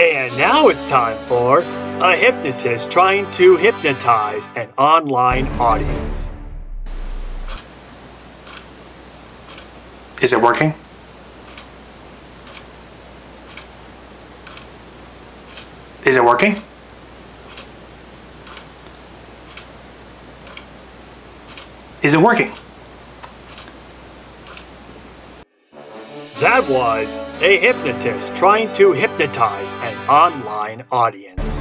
And now it's time for a hypnotist trying to hypnotize an online audience. Is it working? Is it working? Is it working? That was a hypnotist trying to hypnotize an online audience.